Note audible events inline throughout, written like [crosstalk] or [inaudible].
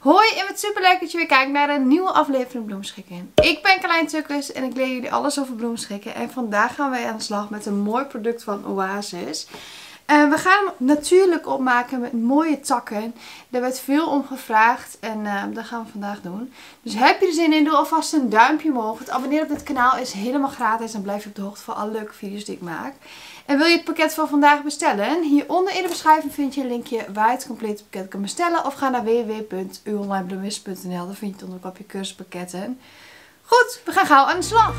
Hoi en wat super leuk dat je weer kijkt naar een nieuwe aflevering Bloemschikken. Ik ben Klein Tukkus en ik leer jullie alles over bloemschikken. En vandaag gaan wij aan de slag met een mooi product van Oasis. En we gaan hem natuurlijk opmaken met mooie takken. Daar werd veel om gevraagd en uh, dat gaan we vandaag doen. Dus heb je er zin in, doe alvast een duimpje omhoog. Het abonneren op dit kanaal is helemaal gratis en blijf je op de hoogte van alle leuke video's die ik maak. En wil je het pakket van vandaag bestellen? Hieronder in de beschrijving vind je een linkje waar je het complete pakket kan bestellen. Of ga naar www.uonlinebloemist.nl, daar vind je het onder op je cursuspakketten. Goed, we gaan gauw aan de slag.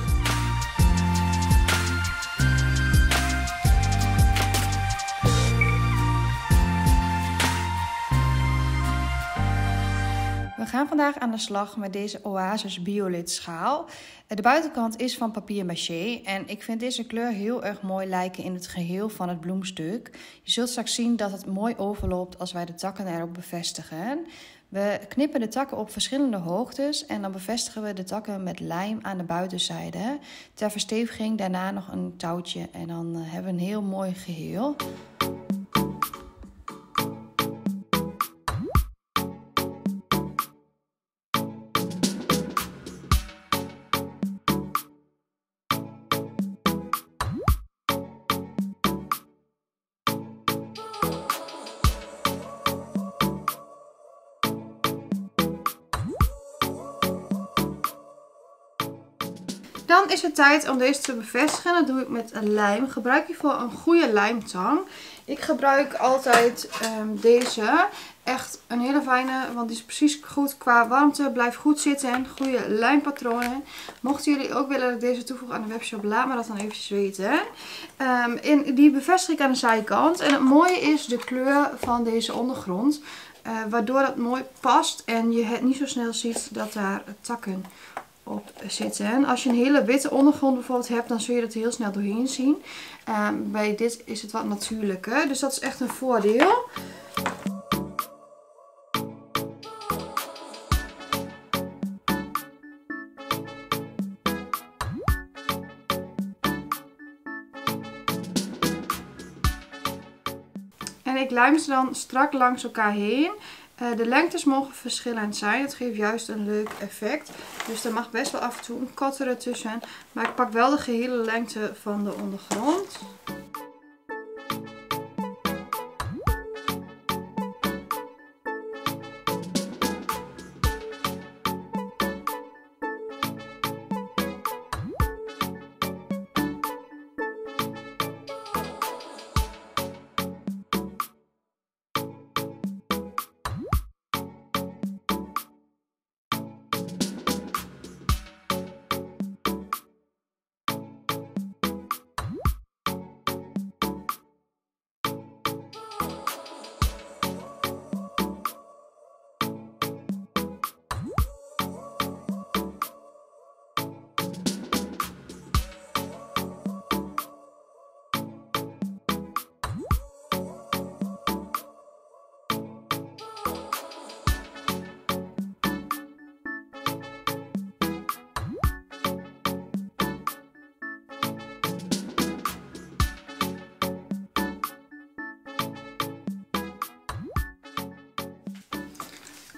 Gaan vandaag aan de slag met deze Oasis Biolit schaal. De buitenkant is van papier maché en ik vind deze kleur heel erg mooi lijken in het geheel van het bloemstuk. Je zult straks zien dat het mooi overloopt als wij de takken erop bevestigen. We knippen de takken op verschillende hoogtes en dan bevestigen we de takken met lijm aan de buitenzijde. Ter versteviging daarna nog een touwtje en dan eh, hebben we een heel mooi geheel. Dan is het tijd om deze te bevestigen. Dat doe ik met een lijm. Gebruik hiervoor een goede lijmtang. Ik gebruik altijd um, deze. Echt een hele fijne, want die is precies goed qua warmte. Blijft goed zitten. Goede lijmpatronen. Mochten jullie ook willen dat ik deze toevoeg aan de webshop, laat me dat dan eventjes weten. Um, in, die bevestig ik aan de zijkant. En het mooie is de kleur van deze ondergrond. Uh, waardoor dat mooi past en je het niet zo snel ziet dat daar takken zitten. Als je een hele witte ondergrond bijvoorbeeld hebt, dan zul je dat heel snel doorheen zien. Um, bij dit is het wat natuurlijker, dus dat is echt een voordeel. En ik lijm ze dan strak langs elkaar heen. Uh, de lengtes mogen verschillend zijn. Dat geeft juist een leuk effect. Dus er mag best wel af en toe een kat ertussen. Maar ik pak wel de gehele lengte van de ondergrond.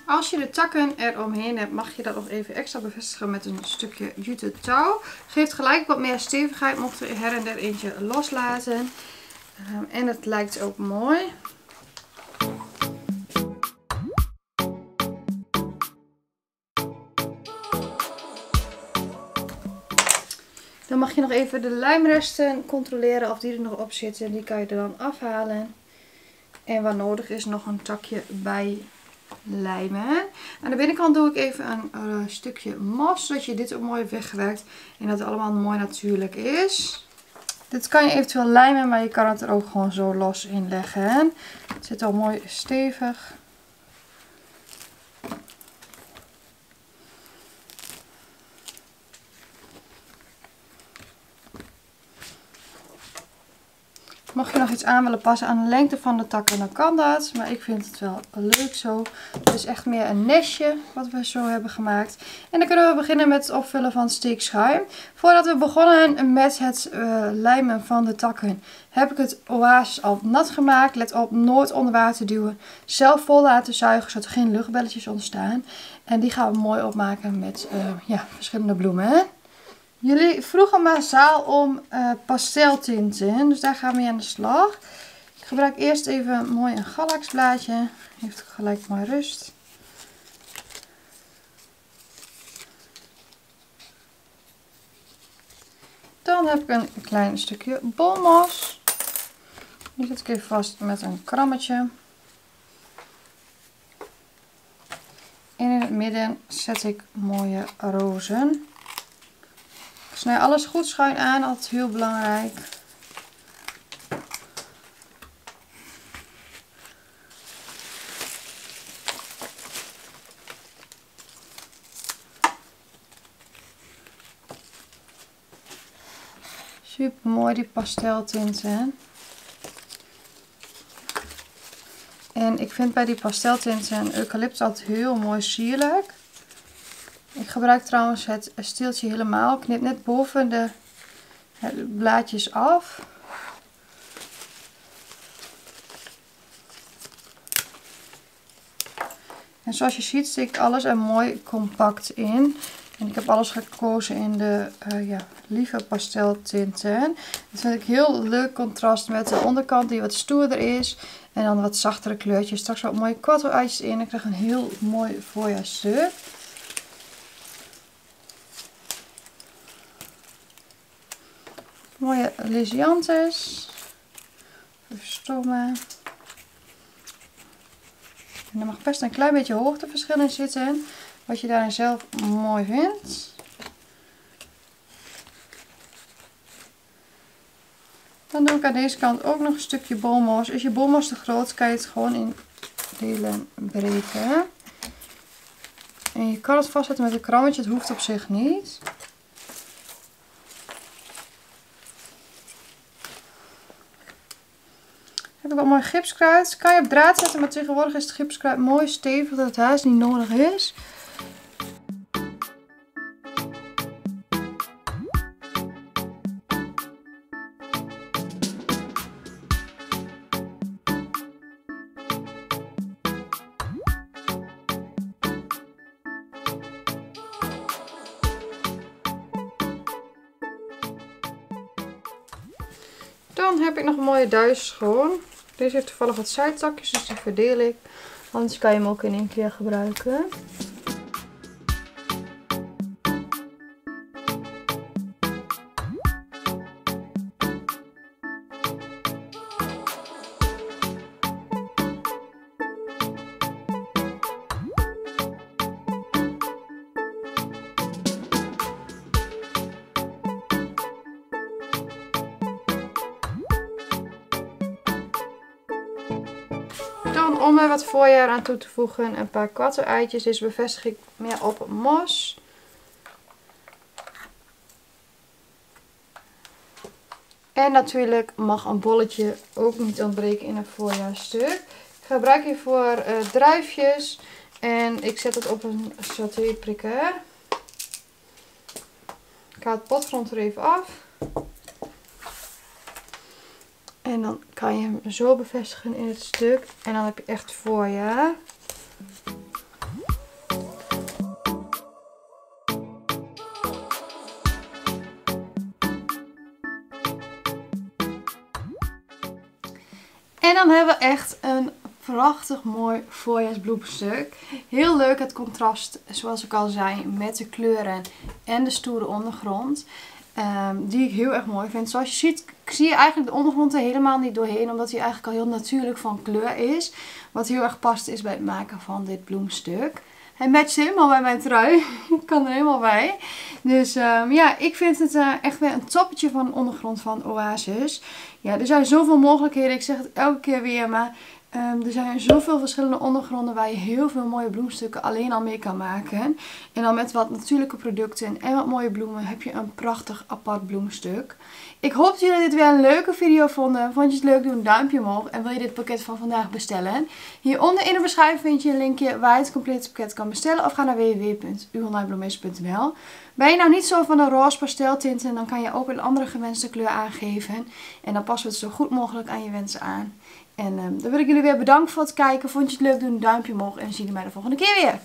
Als je de takken eromheen hebt, mag je dat nog even extra bevestigen met een stukje jute touw. Geeft gelijk wat meer stevigheid, mocht er her en der eentje loslaten. Um, en het lijkt ook mooi. Dan mag je nog even de lijmresten controleren of die er nog op zitten. Die kan je er dan afhalen. En wat nodig is nog een takje bij lijmen. Aan de binnenkant doe ik even een uh, stukje mos, zodat je dit ook mooi weggewerkt en dat het allemaal mooi natuurlijk is. Dit kan je eventueel lijmen, maar je kan het er ook gewoon zo los in leggen. Het zit al mooi stevig. Mocht je nog iets aan willen passen aan de lengte van de takken, dan kan dat. Maar ik vind het wel leuk zo. Het is echt meer een nestje wat we zo hebben gemaakt. En dan kunnen we beginnen met het opvullen van steekschuim. Voordat we begonnen met het uh, lijmen van de takken, heb ik het oasis al nat gemaakt. Let op, nooit onder water duwen. Zelf vol laten zuigen, zodat er geen luchtbelletjes ontstaan. En die gaan we mooi opmaken met uh, ja, verschillende bloemen. Jullie vroegen massaal om uh, pasteltinten, dus daar gaan we mee aan de slag. Ik gebruik eerst even mooi een galaxblaadje, heeft gelijk mooi rust. Dan heb ik een klein stukje bolmos. Die zet ik even vast met een krammetje. In het midden zet ik mooie rozen. Snij alles goed schuin aan, altijd heel belangrijk. Super mooi die pasteltinten. En ik vind bij die pasteltinten eucalyptus altijd heel mooi sierlijk. Ik gebruik trouwens het stieltje helemaal. Knip net boven de blaadjes af. En zoals je ziet steek ik alles er mooi compact in. En ik heb alles gekozen in de uh, ja, lieve pasteltinten. Dat vind ik heel leuk contrast met de onderkant die wat stoerder is. En dan wat zachtere kleurtjes. Straks wat mooie uitjes in. Ik krijg een heel mooi voorjaarstuk. Mooie lisiantes. Verstommen. En er mag best een klein beetje hoogteverschil in zitten. Wat je daarin zelf mooi vindt. Dan doe ik aan deze kant ook nog een stukje bolmos. Is je bolmos te groot, kan je het gewoon in delen breken. En je kan het vastzetten met een krammetje. Het hoeft op zich niet. Ik mooi gipskruid. Kan je op draad zetten, maar tegenwoordig is het gipskruid mooi stevig dat het haast niet nodig is. Dan heb ik nog een mooie duizenschoon. Deze heeft toevallig wat zijtakjes, dus die verdeel ik. Anders kan je hem ook in één keer gebruiken. Om er wat voorjaar aan toe te voegen, een paar katteneitjes. Deze bevestig ik meer op mos. En natuurlijk mag een bolletje ook niet ontbreken in een voorjaarstuk. Ik gebruik hiervoor uh, druifjes en ik zet het op een satéprikker. Ik haal het potgrond er even af. En dan kan je hem zo bevestigen in het stuk. En dan heb je echt voorjaar. En dan hebben we echt een prachtig mooi voorjaarsbloemstuk. Heel leuk het contrast, zoals ik al zei, met de kleuren en de stoere ondergrond. Ehm, die ik heel erg mooi vind. Zoals je ziet zie je eigenlijk de ondergrond er helemaal niet doorheen. Omdat hij eigenlijk al heel natuurlijk van kleur is. Wat heel erg past is bij het maken van dit bloemstuk. Hij matcht helemaal bij mijn trui. [laughs] ik kan er helemaal bij. Dus um, ja, ik vind het uh, echt weer een toppetje van de ondergrond van Oasis. Ja, er zijn zoveel mogelijkheden. Ik zeg het elke keer weer. Maar Ehm, er zijn zoveel verschillende ondergronden waar je heel veel mooie bloemstukken alleen al mee kan maken. En dan met wat natuurlijke producten en wat mooie bloemen heb je een prachtig apart bloemstuk. Ik hoop dat jullie dit weer een leuke video vonden. Vond je het leuk? Doe een duimpje omhoog. En wil je dit pakket van vandaag bestellen? Hieronder in de beschrijving vind je een linkje waar je het complete pakket kan bestellen. Of ga naar www.uonlinebloemisten.nl Ben je nou niet zo van de roze pasteltinten, dan kan je ook een andere gewenste kleur aangeven. En dan passen we het zo goed mogelijk aan je wensen aan. En um, dan wil ik jullie weer bedanken voor het kijken. Vond je het leuk? Doe een duimpje omhoog en zie je mij de volgende keer weer.